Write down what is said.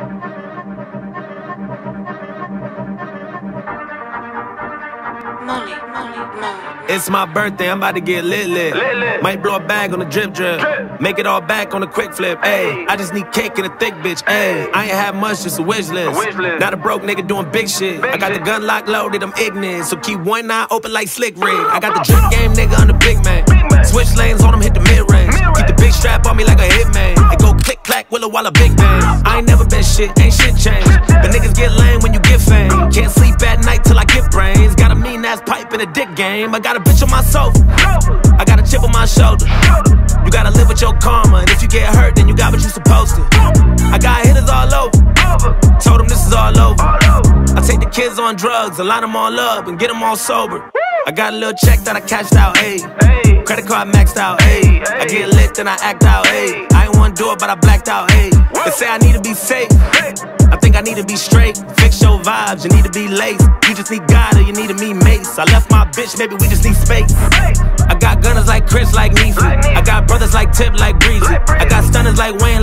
Molly, Molly, Molly. It's my birthday, I'm about to get lit lit. Lit, lit. Might blow a bag on a drip drip. Drip. Make it all back on a quick flip. Ayy, I just need cake and a thick bitch. Ayy, I ain't have much, just a wish list. wish list. Not a broke nigga doing big shit. Big I got shit. the gun lock loaded, I'm ignorant. So keep one eye open like Slick Rick. I got the drip game, nigga, I'm the big go click clack, willow while a big bang. I ain't never been shit, ain't shit changed. But niggas get lame when you get fame. Can't sleep at night till I get brains. Got a mean ass pipe in a dick game. I got a bitch on my sofa. I got a chip on my shoulder. You gotta live with your karma, and if you get hurt, then you got what you supposed to. I got hitters all over. Told them this is all over. I take the kids on drugs, and line them all up, and get them all sober. I got a little check that I cashed out. Hey. Credit card maxed out, ayy. I get lit, then I act out, ayy. I ain't wanna do it, but I blacked out, ayy. They say I need to be safe. I think I need to be straight. Fix your vibes, you need to be laced. You just need God or you need to me mace. I left my bitch, maybe we just need space. I got gunners like Chris, like Neezy. I got brothers like Tip. Like Breezy. I got stunners like Wayne,